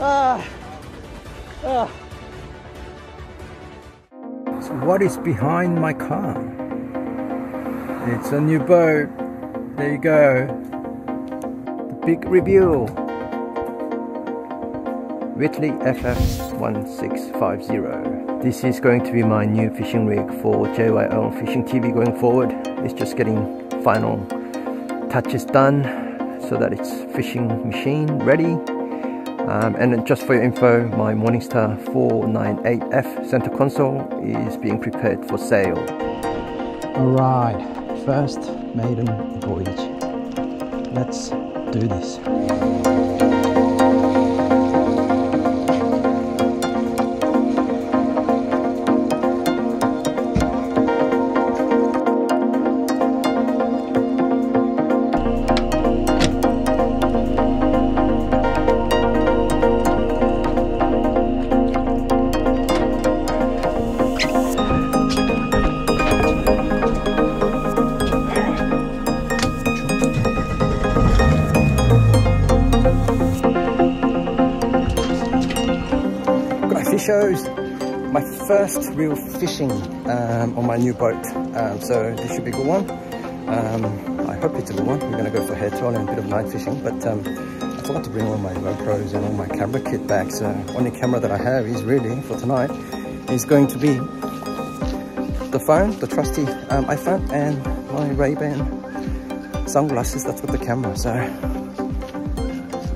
Ah. Ah. So what is behind my car? It's a new boat. There you go. The big reveal. Whittley FF1650. This is going to be my new fishing rig for JYL Fishing TV going forward. It's just getting final touches done so that it's fishing machine ready. Um, and just for your info, my Morningstar 498F center console is being prepared for sale. Alright, first maiden voyage. Let's do this. Shows my first real fishing um, on my new boat. Um, so this should be a good one. Um, I hope it's a good one. We're gonna go for hairtail and a bit of night fishing, but um, I forgot to bring all my GoPros and all my camera kit back. So only camera that I have is really for tonight is going to be the phone, the trusty um, iPhone and my Ray-Ban sunglasses. That's with the camera. So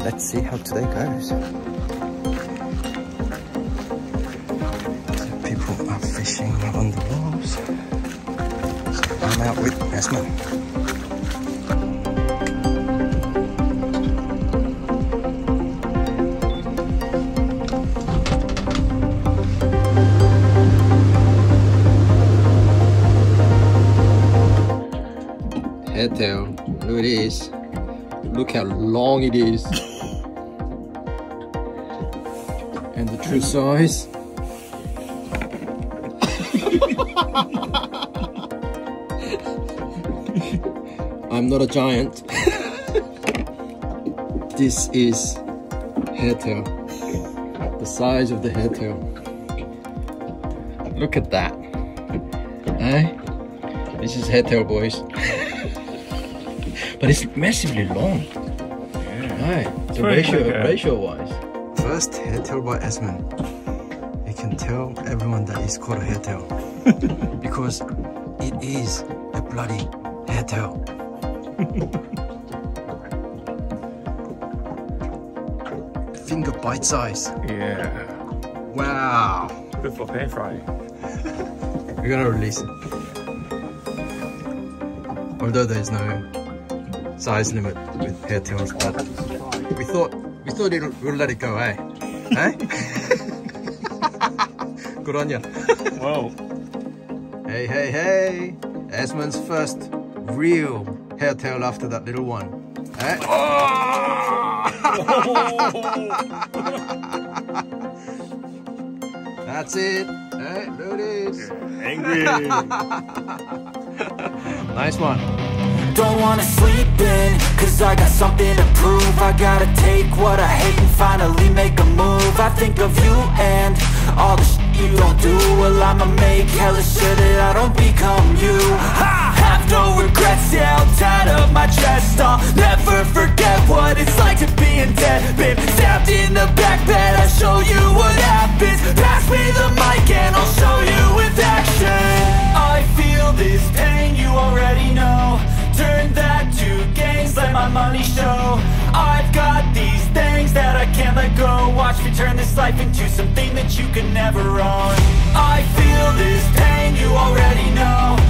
let's see how today goes. Out with Esmond. Hairtail, look at this. Look how long it is. and the true size. I'm not a giant. this is hairtail. The size of the hairtail. Look at that. Eh? This is hairtail, boys. but it's massively long. Yeah. Right. So ratio, ratio wise. First hairtail by Esmond. You can tell everyone that it's called a hairtail. because it is a bloody hairtail. Finger bite size. Yeah. Wow. Good for pan fry. We're gonna release it. Although there's no size limit with hairtails, but we thought we thought it we'll let it go, eh? eh? Good on you. Whoa. Hey, hey, hey. Esmond's first real hairtail after that little one. Eh? That's it. Hey, look at this. Angry. nice one. Don't wanna sleep in, cause I got something to prove I gotta take what I hate and finally make a move I think of you and all the shit you don't do Well I'ma make hella sure that I don't become you I these things that I can't let go. Watch me turn this life into something that you can never own. I feel this pain, you already know